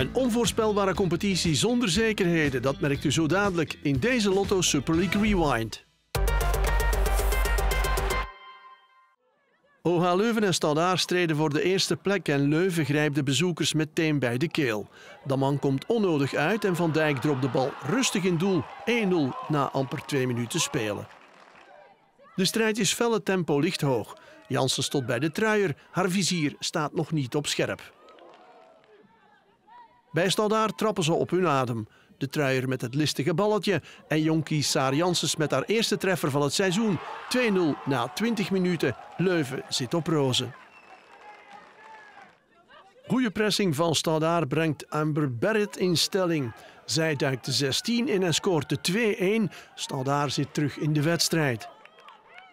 Een onvoorspelbare competitie zonder zekerheden, dat merkt u zo dadelijk in deze Lotto Super League Rewind. OH Leuven en Stadaar streden voor de eerste plek en Leuven grijpt de bezoekers meteen bij de keel. De man komt onnodig uit en Van Dijk dropt de bal rustig in doel. 1-0 na amper twee minuten spelen. De strijd is felle tempo ligt hoog. Jansen stond bij de truier, haar vizier staat nog niet op scherp. Bij Staldaar trappen ze op hun adem. De truier met het listige balletje en jonkie Saar Janssens met haar eerste treffer van het seizoen. 2-0 na 20 minuten. Leuven zit op rozen. Goede pressing van Stadaar brengt Amber Barrett in stelling. Zij duikt de 16 in en scoort de 2-1. Stadaar zit terug in de wedstrijd.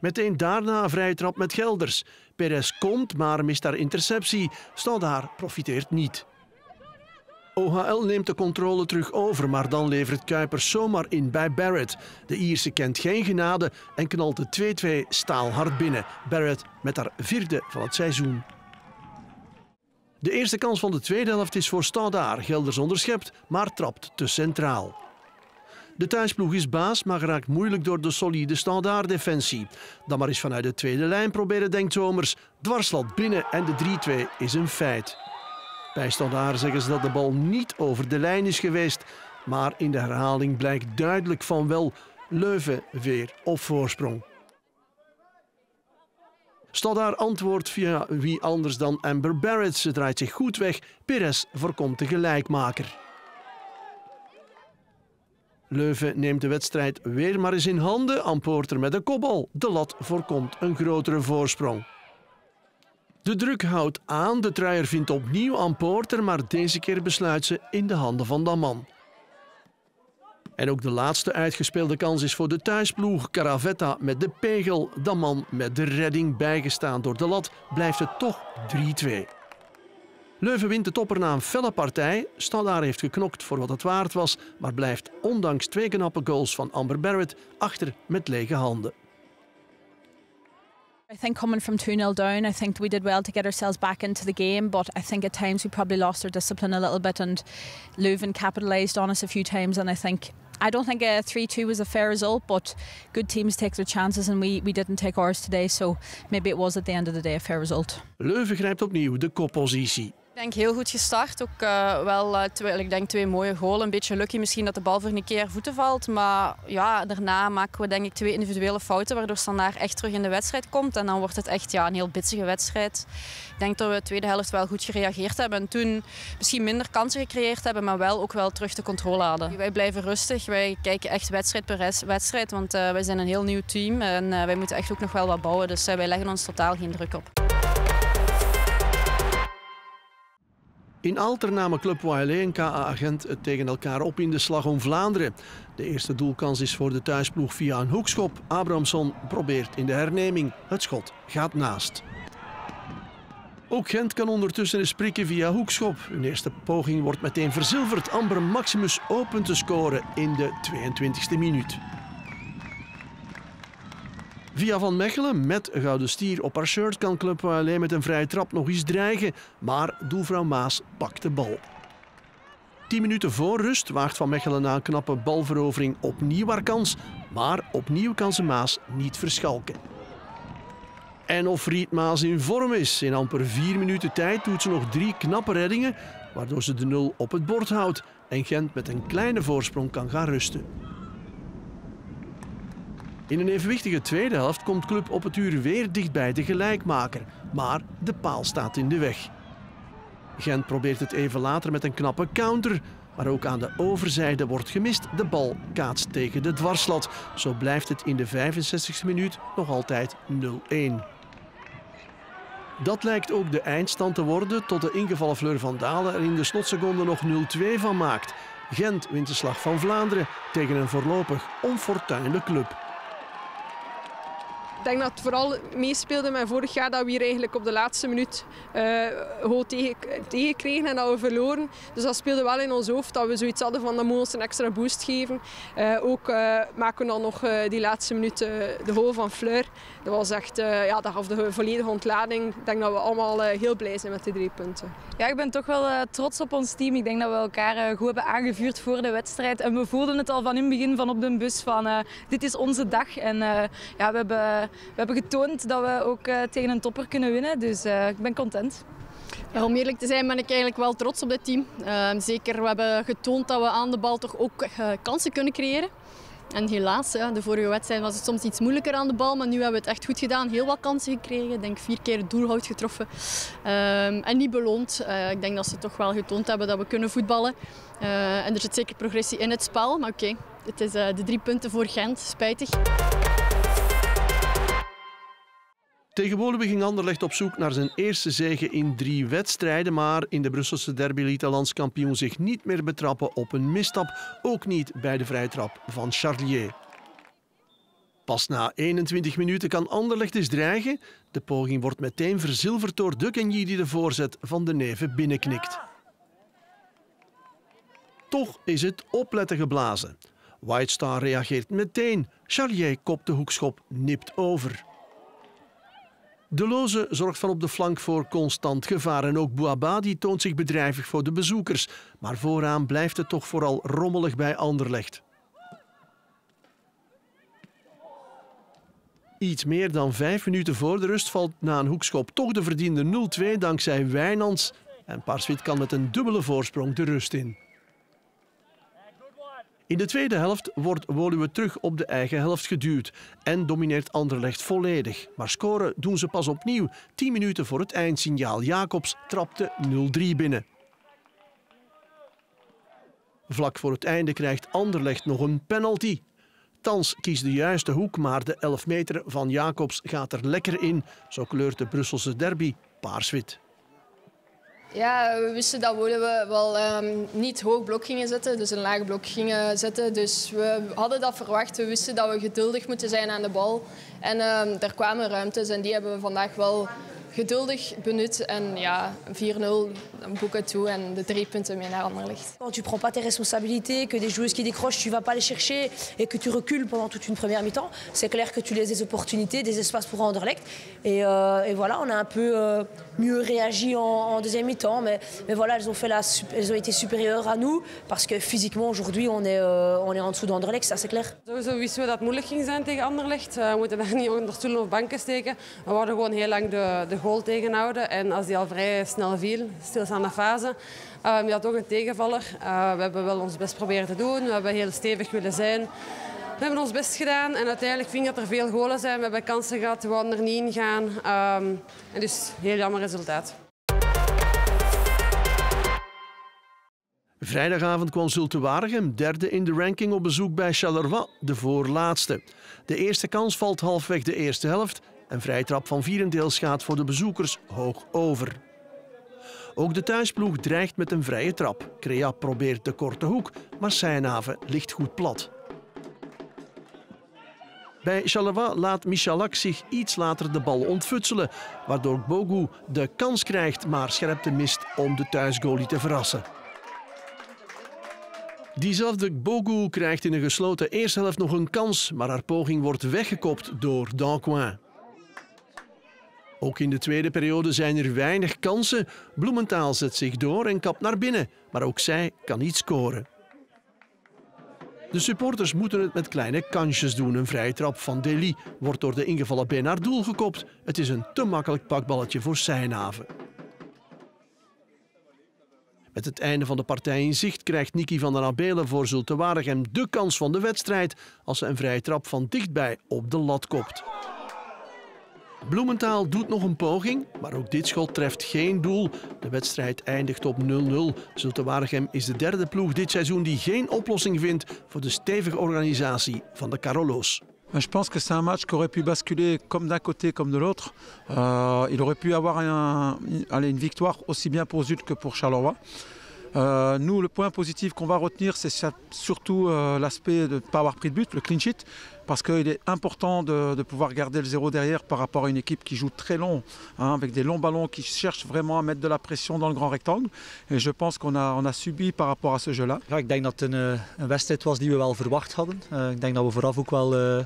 Meteen daarna vrije trap met Gelders. Perez komt, maar mist haar interceptie. Stadaar profiteert niet. OHL neemt de controle terug over, maar dan levert Kuipers zomaar in bij Barrett. De Ierse kent geen genade en knalt de 2-2 staalhard binnen. Barrett met haar vierde van het seizoen. De eerste kans van de tweede helft is voor Stadaar. Gelders onderschept, maar trapt te centraal. De thuisploeg is baas, maar geraakt moeilijk door de solide standaarddefensie. Dan maar eens vanuit de tweede lijn proberen, denkt Zomers. Dwarslat binnen en de 3-2 is een feit. Bij Standaard zeggen ze dat de bal niet over de lijn is geweest. Maar in de herhaling blijkt duidelijk van wel Leuven weer op voorsprong. Standaard antwoordt via wie anders dan Amber Barrett. Ze draait zich goed weg. Perez voorkomt de gelijkmaker. Leuven neemt de wedstrijd weer maar eens in handen. Amporter met een kopbal. De lat voorkomt een grotere voorsprong. De druk houdt aan. De truier vindt opnieuw aan maar deze keer besluit ze in de handen van Daman. En ook de laatste uitgespeelde kans is voor de thuisploeg. Caravetta met de pegel, Daman met de redding bijgestaan door de lat, blijft het toch 3-2. Leuven wint de topper na een felle partij. Stadaar heeft geknokt voor wat het waard was, maar blijft ondanks twee knappe goals van Amber Barrett achter met lege handen. I think coming from 2 0 down, I think we did well to get ourselves back into the game, but I think at times we probably lost our discipline a little bit and Leuven capitalised on us a few times. And I think, I don't think a 3 2 was a fair result, but good teams take their chances and we, we didn't take ours today. So maybe it was at the end of the day a fair result. Leuven grijpt opnieuw de koppositie. Ik denk heel goed gestart. Ook uh, wel twee, ik denk twee mooie goals. Een beetje lucky misschien dat de bal voor een keer voeten valt. Maar ja, daarna maken we denk ik twee individuele fouten. Waardoor Standaard echt terug in de wedstrijd komt. En dan wordt het echt ja, een heel bitsige wedstrijd. Ik denk dat we de tweede helft wel goed gereageerd hebben. En toen misschien minder kansen gecreëerd hebben. Maar wel ook wel terug de controle hadden. Wij blijven rustig. Wij kijken echt wedstrijd per wedstrijd. Want uh, wij zijn een heel nieuw team. En wij moeten echt ook nog wel wat bouwen. Dus wij leggen ons totaal geen druk op. In Alter namen Club Wiley en KA-agent het tegen elkaar op in de slag om Vlaanderen. De eerste doelkans is voor de thuisploeg via een hoekschop. Abramson probeert in de herneming. Het schot gaat naast. Ook Gent kan ondertussen eens via hoekschop. Hun eerste poging wordt meteen verzilverd. Amber Maximus open te scoren in de 22e minuut. Via Van Mechelen met een gouden stier op haar shirt kan Club alleen met een vrije trap nog eens dreigen. Maar doelvrouw Maas pakt de bal. Tien minuten voor rust waagt Van Mechelen na een knappe balverovering opnieuw haar kans. Maar opnieuw kan ze Maas niet verschalken. En of Riet Maas in vorm is. In amper vier minuten tijd doet ze nog drie knappe reddingen, waardoor ze de nul op het bord houdt en Gent met een kleine voorsprong kan gaan rusten. In een evenwichtige tweede helft komt Club op het uur weer dichtbij de gelijkmaker. Maar de paal staat in de weg. Gent probeert het even later met een knappe counter. Maar ook aan de overzijde wordt gemist. De bal kaatst tegen de dwarslat. Zo blijft het in de 65e minuut nog altijd 0-1. Dat lijkt ook de eindstand te worden tot de ingevallen Fleur van Dalen er in de slotseconde nog 0-2 van maakt. Gent wint de slag van Vlaanderen tegen een voorlopig onfortuinlijk club. Denk dat het vooral meespeelde met vorig jaar dat we hier eigenlijk op de laatste minuut uh, goal tegen, tegenkregen en dat we verloren. Dus dat speelde wel in ons hoofd dat we zoiets hadden van dat moet ons een extra boost geven. Uh, ook uh, maken we dan nog die laatste minuut de goal van Fleur. Dat was echt, ja, dat gaf de volledige ontlading. Ik denk dat we allemaal heel blij zijn met die drie punten. Ja, ik ben toch wel trots op ons team. Ik denk dat we elkaar goed hebben aangevuurd voor de wedstrijd. En we voelden het al van in het begin van op de bus van dit is onze dag. En ja, we hebben, we hebben getoond dat we ook tegen een topper kunnen winnen. Dus ik ben content. Om eerlijk te zijn ben ik eigenlijk wel trots op dit team. Uh, zeker, we hebben getoond dat we aan de bal toch ook uh, kansen kunnen creëren. En helaas, de vorige wedstrijd was het soms iets moeilijker aan de bal, maar nu hebben we het echt goed gedaan. Heel wat kansen gekregen. Ik denk vier keer doelhout getroffen. Uh, en niet beloond. Ik denk dat ze toch wel getoond hebben dat we kunnen voetballen. en er zit zeker progressie in het spel, maar oké. Het is de drie punten voor Gent. Spijtig. Tegen Woluwe ging Anderlecht op zoek naar zijn eerste zege in drie wedstrijden, maar in de Brusselse derby liet de landskampioen zich niet meer betrappen op een misstap, ook niet bij de vrijtrap van Charlier. Pas na 21 minuten kan Anderlecht eens dreigen. De poging wordt meteen verzilverd door Dukenji die de voorzet van de neven binnenknikt. Toch is het opletten geblazen. White Star reageert meteen. Charlier kopt de hoekschop nipt over. De Loze zorgt van op de flank voor constant gevaar en ook Bouabadi toont zich bedrijvig voor de bezoekers. Maar vooraan blijft het toch vooral rommelig bij Anderlecht. Iets meer dan vijf minuten voor de rust valt na een hoekschop toch de verdiende 0-2 dankzij Wijnands. En Paarswit kan met een dubbele voorsprong de rust in. In de tweede helft wordt Woluwe terug op de eigen helft geduwd en domineert Anderlecht volledig. Maar scoren doen ze pas opnieuw, 10 minuten voor het eindsignaal. Jacobs trapte 0-3 binnen. Vlak voor het einde krijgt Anderlecht nog een penalty. Thans kiest de juiste hoek, maar de 11 meter van Jacobs gaat er lekker in. Zo kleurt de Brusselse derby paarswit. Ja, we wisten dat we wel um, niet hoog blok gingen zetten, dus een laag blok gingen zetten. Dus we hadden dat verwacht. We wisten dat we geduldig moeten zijn aan de bal. En er kwamen ruimtes en die hebben we vandaag wel geduldig benut en ja, 4-0 boeken toe en de drie punten mee naar Anderlecht. Quand tu prends pas tes responsabilités, que des joueuses qui décrochent, tu vas pas les chercher et que tu recules pendant toute une première mi-temps, c'est clair que tu laisses des opportunités, des espaces pour Anderlecht. Et, euh, et voilà, on a un peu euh, mieux réagi en, en deuxième mi-temps, mais, mais, voilà, elles ont, fait la, elles ont été supérieures à nous parce que physiquement aujourd'hui on est, euh, on est en dessous d'Anderlecht, ça c'est clair. Sowieso wisten we dat het moeilijk ging zijn tegen Anderlecht. Uh, we moeten daar niet onder stoelen of banken steken. We hadden gewoon heel lang de, de goal tegenhouden. En als die al vrij snel viel, stilstaande fase, uh, je had ook een tegenvaller. Uh, we hebben wel ons best proberen te doen. We hebben heel stevig willen zijn. We hebben ons best gedaan en uiteindelijk vind ik dat er veel golen zijn. We hebben kansen gehad, we wouden er niet in gaan. Um, en dus heel jammer resultaat. Vrijdagavond kwam Zulte Waregem derde in de ranking op bezoek bij Charleroi, de voorlaatste. De eerste kans valt halfweg de eerste helft een vrijtrap van Vierendeels gaat voor de bezoekers hoog over. Ook de thuisploeg dreigt met een vrije trap. Crea probeert de korte hoek, maar Seynhaven ligt goed plat. Bij Charleroi laat Michalak zich iets later de bal ontfutselen, waardoor Bogu de kans krijgt, maar Scherpte mist om de thuisgoalie te verrassen. Diezelfde Bogu krijgt in een gesloten eerste helft nog een kans, maar haar poging wordt weggekopt door Dancoin. Ook in de tweede periode zijn er weinig kansen. Bloementaal zet zich door en kapt naar binnen, maar ook zij kan niet scoren. De supporters moeten het met kleine kansjes doen. Een vrije trap van Deli wordt door de ingevallen been naar doel gekopt. Het is een te makkelijk pakballetje voor Seynhaven. Met het einde van de partij in zicht krijgt Niki van der Abelen voor Zulte Waregem de kans van de wedstrijd als ze een vrije trap van dichtbij op de lat kopt. Bloementaal doet nog een poging, maar ook dit schot treft geen doel. De wedstrijd eindigt op 0-0. Zulte Waregem is de derde ploeg dit seizoen die geen oplossing vindt voor de stevige organisatie van de Carolo's. Je pense que c'est un match aurait pu basculer comme d'un côté comme de l'autre. Euh, il aurait pu avoir un, allez, une victoire aussi bien pour Zut que pour Charleroi. Euh, nous, le point positif qu'on va retenir, c'est surtout euh, l'aspect de ne pas avoir pris de but, le clean sheet. Parce qu'il est important de, de, pouvoir garder le zéro derrière par rapport à une équipe qui joue très long, hein, avec des longs ballons, qui cherche vraiment à mettre de la pression dans le grand rectangle. Et je pense qu'on a, on a subi par rapport à ce jeu-là. Ik denk dat het een, eh, een wedstrijd was die we wel verwacht hadden. Uh, ik denk dat we vooraf ook wel uh,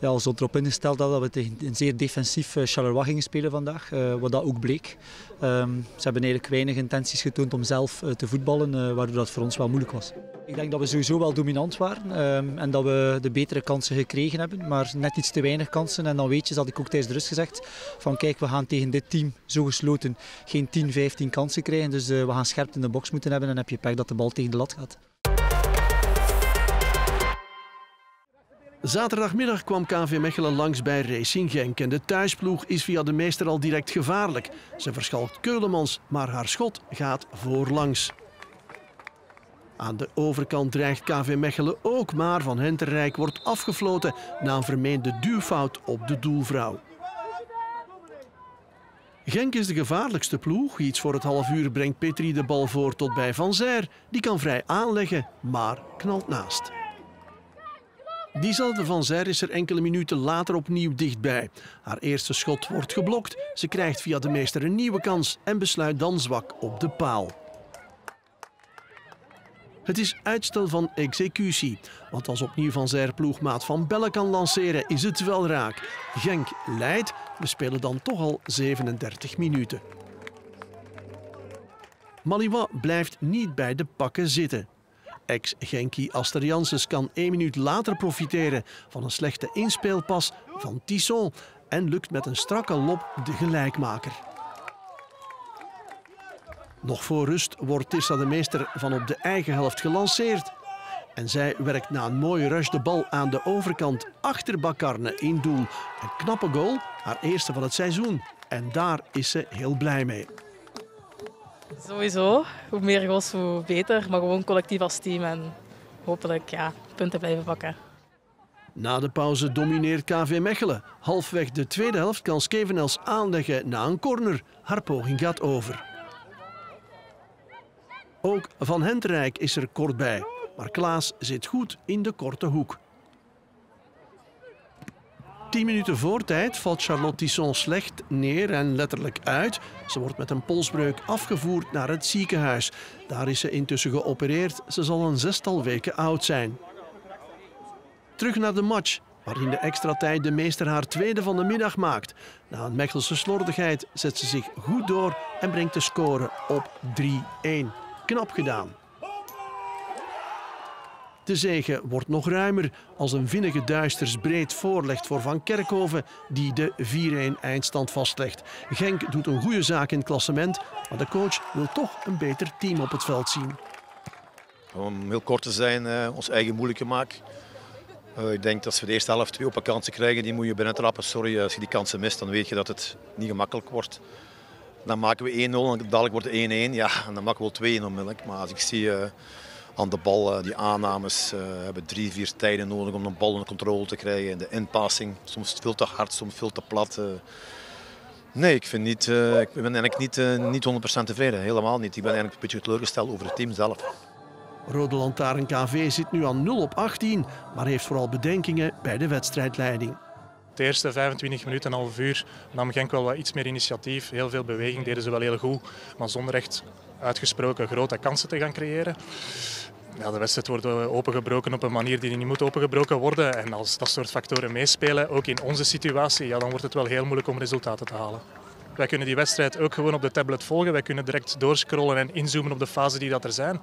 ja, erop ingesteld hadden dat we tegen een zeer defensief uh, gingen spelen vandaag, wat dat ook bleek. Um, ze hebben eigenlijk weinig intenties getoond om zelf te voetballen, waardoor dat voor ons wel moeilijk was. Ik denk dat we sowieso wel dominant waren um, en dat we de betere kansen gekregen hebben, maar net iets te weinig kansen. En dan weet je, dat ik ook tijdens de rust gezegd, van kijk, we gaan tegen dit team zo gesloten geen 10, 15 kansen krijgen. Dus uh, we gaan scherp in de box moeten hebben en heb je pech dat de bal tegen de lat gaat. Zaterdagmiddag kwam KV Mechelen langs bij Racing Genk en de thuisploeg is via de meester al direct gevaarlijk. Ze verschalkt Keulemans, maar haar schot gaat voorlangs. Aan de overkant dreigt KV Mechelen ook, maar Van Henterrijk wordt afgefloten na een vermeende duwfout op de doelvrouw. Genk is de gevaarlijkste ploeg. Iets voor het half uur brengt Petri de bal voor tot bij Van Zijr. Die kan vrij aanleggen, maar knalt naast. Diezelfde Van Zijr is er enkele minuten later opnieuw dichtbij. Haar eerste schot wordt geblokt. Ze krijgt via de meester een nieuwe kans en besluit dan zwak op de paal. Het is uitstel van executie. Want als opnieuw Van Zijr ploegmaat Van Bellen kan lanceren, is het wel raak. Genk leidt. We spelen dan toch al 37 minuten. Maliwa blijft niet bij de pakken zitten. Ex-Genki Aster Janssens kan één minuut later profiteren van een slechte inspeelpas van Tisson en lukt met een strakke lop de gelijkmaker. Nog voor rust wordt Tissa de meester van op de eigen helft gelanceerd. En zij werkt na een mooie rush de bal aan de overkant achter Bakarne in doel. Een knappe goal, haar eerste van het seizoen. En daar is ze heel blij mee. Sowieso. Hoe meer goals, hoe beter. Maar gewoon collectief als team en hopelijk ja, punten blijven pakken. Na de pauze domineert KV Mechelen. Halfweg de tweede helft kan Skevenels aanleggen na een corner. Haar poging gaat over. Ook Van Hentrijk is er kort bij. Maar Klaas zit goed in de korte hoek. Tien minuten voor tijd valt Charlotte Tisson slecht neer en letterlijk uit. Ze wordt met een polsbreuk afgevoerd naar het ziekenhuis. Daar is ze intussen geopereerd. Ze zal een zestal weken oud zijn. Terug naar de match, waarin de extra tijd de meester haar tweede van de middag maakt. Na een Mechelse slordigheid zet ze zich goed door en brengt de score op 3-1. Knap gedaan. De zege wordt nog ruimer als een vinnige Duisters breed voorlegt voor Van Kerkhoven, die de 4-1 eindstand vastlegt. Genk doet een goede zaak in het klassement, maar de coach wil toch een beter team op het veld zien. Om heel kort te zijn, uh, ons eigen moeilijk gemaakt. Uh, ik denk dat als we de eerste helft twee open kansen krijgen, die moet je binnen trappen. Sorry, als je die kansen mist, dan weet je dat het niet gemakkelijk wordt. Dan maken we 1-0 en dadelijk wordt het 1-1. Ja, en dan maken we 2-1 onmiddellijk. Maar als ik zie uh, aan de bal, uh, die aannames uh, hebben drie, vier tijden nodig om de bal onder controle te krijgen. De inpassing, soms veel te hard, soms veel te plat. Nee, ik, vind niet, ik ben eigenlijk niet, niet 100% tevreden. Helemaal niet. Ik ben eigenlijk een beetje teleurgesteld over het team zelf. Rode Lantaarn KV zit nu aan 0 op 18, maar heeft vooral bedenkingen bij de wedstrijdleiding. De eerste 25 minuten, een half uur, nam Genk wel wat iets meer initiatief. Heel veel beweging, deden ze wel heel goed. Maar zonder echt uitgesproken grote kansen te gaan creëren. Ja, de wedstrijd wordt opengebroken op een manier die niet moet opengebroken worden. En als dat soort factoren meespelen, ook in onze situatie, ja, dan wordt het wel heel moeilijk om resultaten te halen. Wij kunnen die wedstrijd ook gewoon op de tablet volgen. Wij kunnen direct doorscrollen en inzoomen op de fasen die dat er zijn.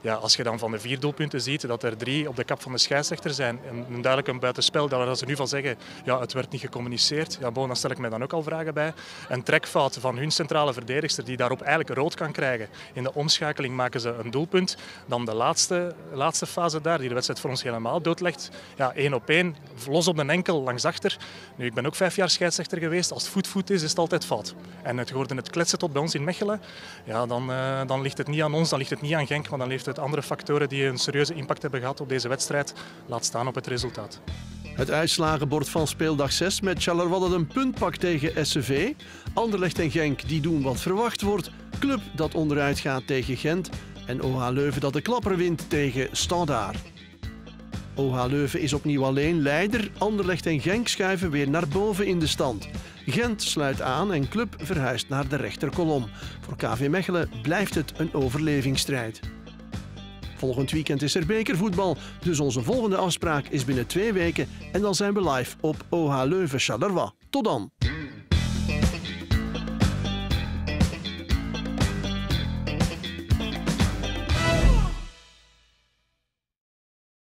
Ja, als je dan van de vier doelpunten ziet dat er drie op de kap van de scheidsrechter zijn, en een duidelijk een buitenspel, dat als ze nu van zeggen, ja, het werd niet gecommuniceerd, ja, bon, dan stel ik mij dan ook al vragen bij. Een trekfout van hun centrale verdedigster, die daarop eigenlijk rood kan krijgen. In de omschakeling maken ze een doelpunt. Dan de laatste, laatste fase daar, die de wedstrijd voor ons helemaal doodlegt. Ja, één op één, los op de enkel, langs achter. Nu, ik ben ook vijf jaar scheidsrechter geweest. Als het voet-voet is, is het altijd fout. En het geworden het kletsen tot bij ons in Mechelen, ja, dan, uh, dan ligt het niet aan ons, dan ligt het niet aan Genk, maar dan ligt het andere factoren die een serieuze impact hebben gehad op deze wedstrijd. Laat staan op het resultaat. Het uitslagenbord van speeldag 6 met Charleroi een puntpak tegen SCV. Anderlecht en Genk die doen wat verwacht wordt. Club dat onderuit gaat tegen Gent. En OH Leuven dat de klapper wint tegen Standaard. OH Leuven is opnieuw alleen leider. Anderlecht en Genk schuiven weer naar boven in de stand. Gent sluit aan en club verhuist naar de rechterkolom. Voor KV Mechelen blijft het een overlevingsstrijd. Volgend weekend is er bekervoetbal, dus onze volgende afspraak is binnen twee weken en dan zijn we live op OH Leuven Charleroi. Tot dan!